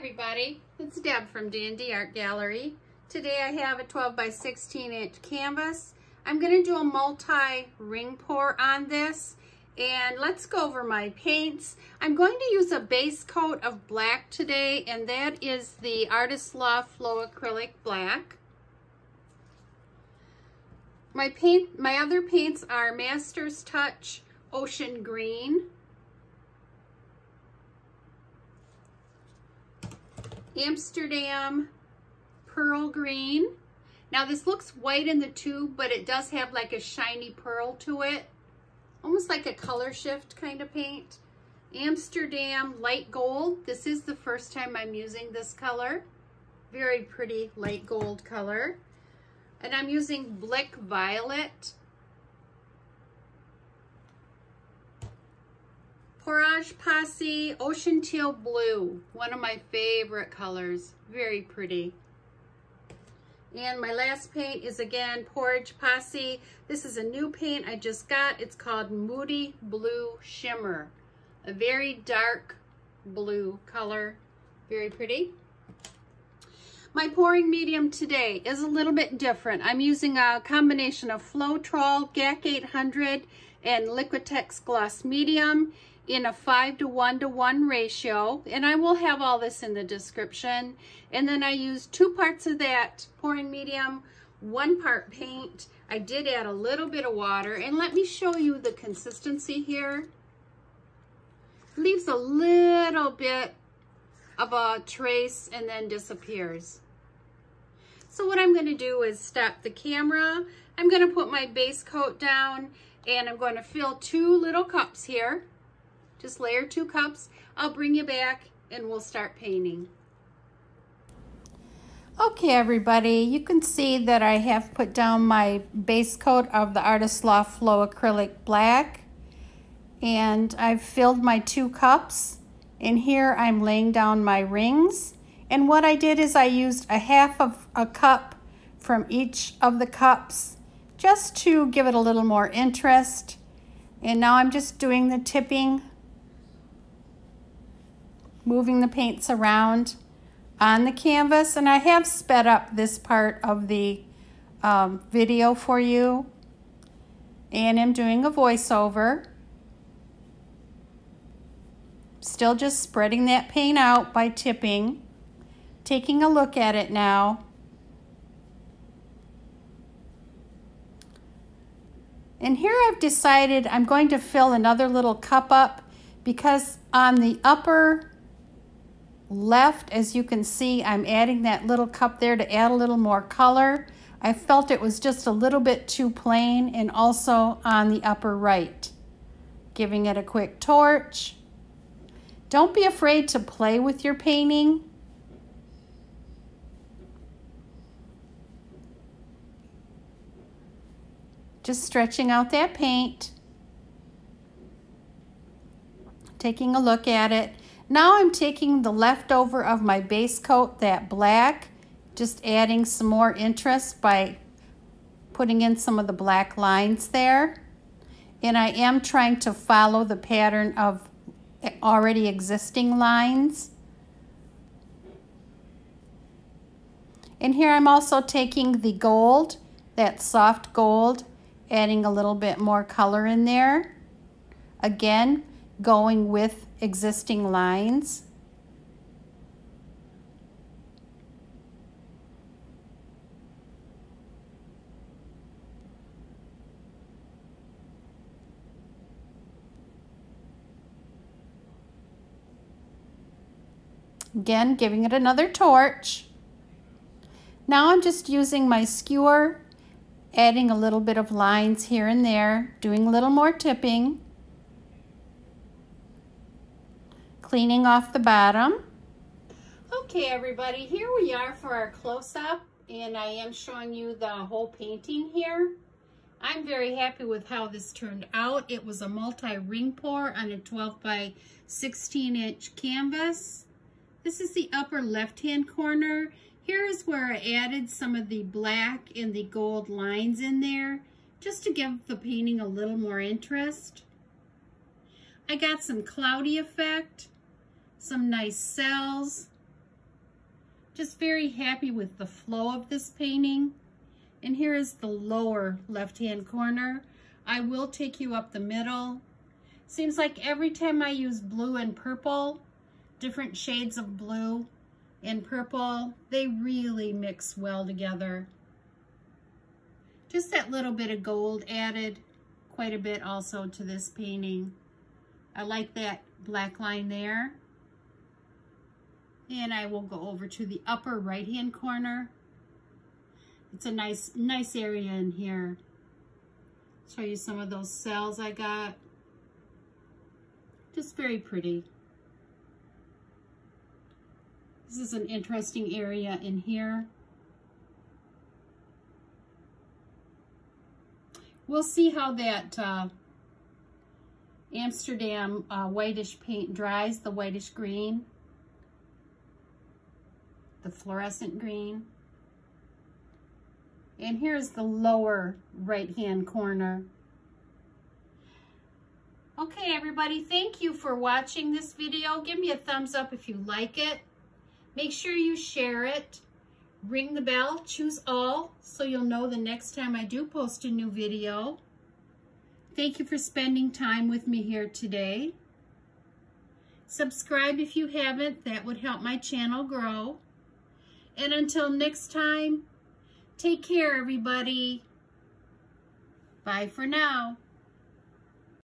everybody, it's Deb from D&D Art Gallery. Today I have a 12 by 16 inch canvas. I'm going to do a multi ring pour on this and let's go over my paints. I'm going to use a base coat of black today and that is the Artist Loft Flow Acrylic Black. My paint, my other paints are Master's Touch Ocean Green, Amsterdam Pearl Green. Now this looks white in the tube, but it does have like a shiny pearl to it. Almost like a color shift kind of paint. Amsterdam Light Gold. This is the first time I'm using this color. Very pretty light gold color. And I'm using Blick Violet. Pourage Posse Ocean Teal Blue, one of my favorite colors. Very pretty. And my last paint is again Pourage Posse. This is a new paint I just got. It's called Moody Blue Shimmer. A very dark blue color. Very pretty. My pouring medium today is a little bit different. I'm using a combination of Floetrol, GAC 800, and Liquitex Gloss Medium in a 5 to 1 to 1 ratio. And I will have all this in the description. And then I used two parts of that pouring medium, one part paint. I did add a little bit of water. And let me show you the consistency here. Leaves a little bit of a trace and then disappears. So what I'm going to do is stop the camera. I'm going to put my base coat down and I'm going to fill two little cups here. Just layer two cups. I'll bring you back and we'll start painting. Okay, everybody, you can see that I have put down my base coat of the Artist Loft Flow Acrylic Black. And I've filled my two cups. And here I'm laying down my rings. And what I did is I used a half of a cup from each of the cups just to give it a little more interest. And now I'm just doing the tipping moving the paints around on the canvas. And I have sped up this part of the um, video for you. And I'm doing a voiceover. Still just spreading that paint out by tipping. Taking a look at it now. And here I've decided I'm going to fill another little cup up because on the upper left, as you can see, I'm adding that little cup there to add a little more color. I felt it was just a little bit too plain and also on the upper right. Giving it a quick torch. Don't be afraid to play with your painting. Just stretching out that paint. Taking a look at it. Now I'm taking the leftover of my base coat, that black, just adding some more interest by putting in some of the black lines there. And I am trying to follow the pattern of already existing lines. And here I'm also taking the gold, that soft gold, adding a little bit more color in there. Again, going with existing lines. Again, giving it another torch. Now I'm just using my skewer, adding a little bit of lines here and there, doing a little more tipping. Cleaning off the bottom. Okay, everybody, here we are for our close-up, and I am showing you the whole painting here. I'm very happy with how this turned out. It was a multi-ring pour on a 12 by 16 inch canvas. This is the upper left-hand corner. Here is where I added some of the black and the gold lines in there, just to give the painting a little more interest. I got some cloudy effect some nice cells, Just very happy with the flow of this painting. And here is the lower left-hand corner. I will take you up the middle. Seems like every time I use blue and purple, different shades of blue and purple, they really mix well together. Just that little bit of gold added quite a bit also to this painting. I like that black line there. And I will go over to the upper right-hand corner. It's a nice, nice area in here. Show you some of those cells I got. Just very pretty. This is an interesting area in here. We'll see how that uh, Amsterdam uh, whitish paint dries, the whitish green the fluorescent green. And here's the lower right-hand corner. Okay, everybody, thank you for watching this video. Give me a thumbs up if you like it. Make sure you share it. Ring the bell, choose all, so you'll know the next time I do post a new video. Thank you for spending time with me here today. Subscribe if you haven't, that would help my channel grow. And until next time, take care, everybody. Bye for now.